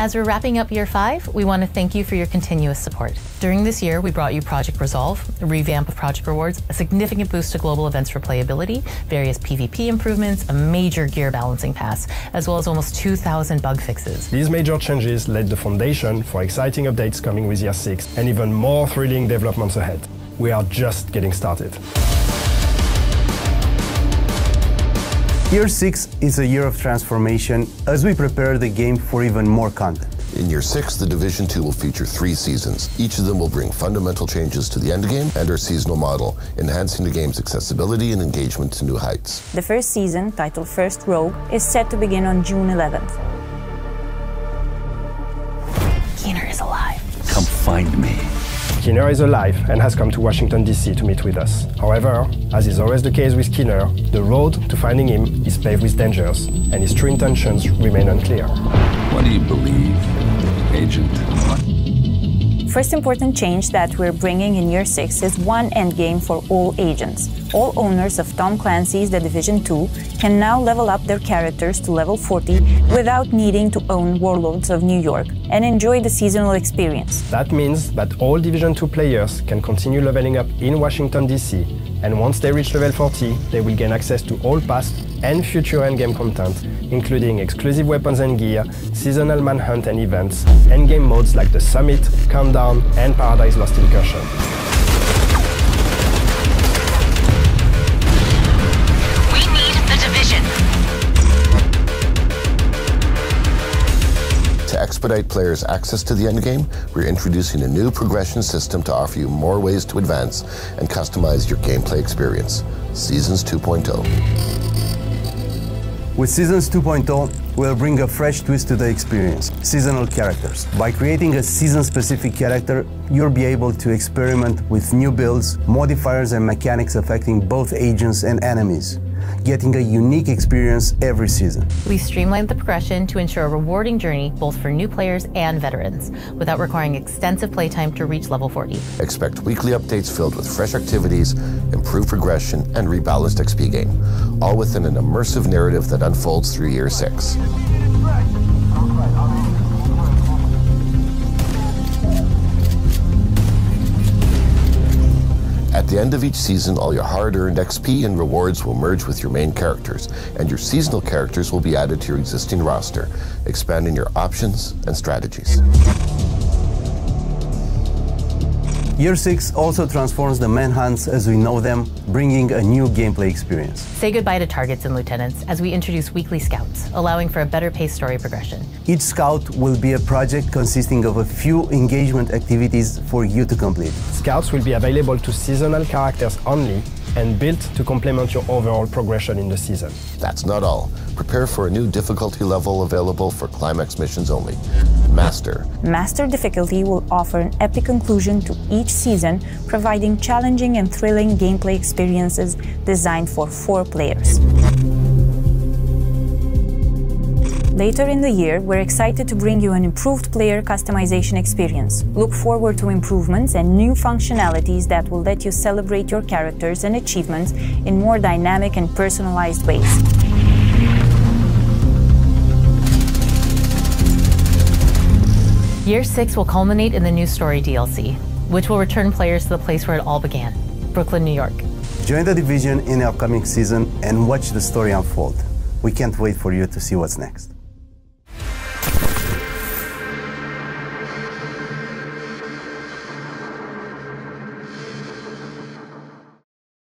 As we're wrapping up year five, we want to thank you for your continuous support. During this year, we brought you Project Resolve, a revamp of Project Rewards, a significant boost to global events replayability, various PvP improvements, a major gear balancing pass, as well as almost 2,000 bug fixes. These major changes laid the foundation for exciting updates coming with year 6 and even more thrilling developments ahead. We are just getting started. Year 6 is a year of transformation as we prepare the game for even more content. In year six, the Division 2 will feature three seasons. Each of them will bring fundamental changes to the endgame and our seasonal model, enhancing the game's accessibility and engagement to new heights. The first season, titled First Rogue, is set to begin on June 11th. Keener is alive. Come find me. Keener is alive and has come to Washington, D.C. to meet with us. However, as is always the case with Keener, the road to finding him is paved with dangers, and his true intentions remain unclear. What do you believe, Agent? First important change that we're bringing in year 6 is one endgame for all agents. All owners of Tom Clancy's The Division 2 can now level up their characters to level 40 without needing to own Warlords of New York and enjoy the seasonal experience. That means that all Division 2 players can continue leveling up in Washington, D.C., and once they reach level 40, they will gain access to all past and future endgame content, including exclusive weapons and gear, seasonal manhunt and events, endgame modes like the Summit, Countdown, and Paradise Lost Incursion. Expedite players' access to the endgame, we're introducing a new progression system to offer you more ways to advance and customize your gameplay experience. Seasons 2.0. With Seasons 2.0, we'll bring a fresh twist to the experience seasonal characters. By creating a season specific character, you'll be able to experiment with new builds, modifiers, and mechanics affecting both agents and enemies, getting a unique experience every season. We streamlined the progression to ensure a rewarding journey both for new players and veterans, without requiring extensive playtime to reach level 40. Expect weekly updates filled with fresh activities, improved progression, and rebalanced XP gain, all within an immersive narrative that unfolds through year 6. The end of each season, all your hard earned XP and rewards will merge with your main characters, and your seasonal characters will be added to your existing roster, expanding your options and strategies. Year 6 also transforms the manhunts as we know them, bringing a new gameplay experience. Say goodbye to targets and lieutenants as we introduce weekly scouts, allowing for a better paced story progression. Each scout will be a project consisting of a few engagement activities for you to complete. Scouts will be available to seasonal characters only and built to complement your overall progression in the season. That's not all. Prepare for a new difficulty level available for climax missions only Master. Master difficulty will offer an epic conclusion to each season, providing challenging and thrilling gameplay experiences designed for four players. Later in the year, we're excited to bring you an improved player customization experience. Look forward to improvements and new functionalities that will let you celebrate your characters and achievements in more dynamic and personalized ways. Year 6 will culminate in the new story DLC, which will return players to the place where it all began Brooklyn, New York. Join the division in the upcoming season and watch the story unfold. We can't wait for you to see what's next.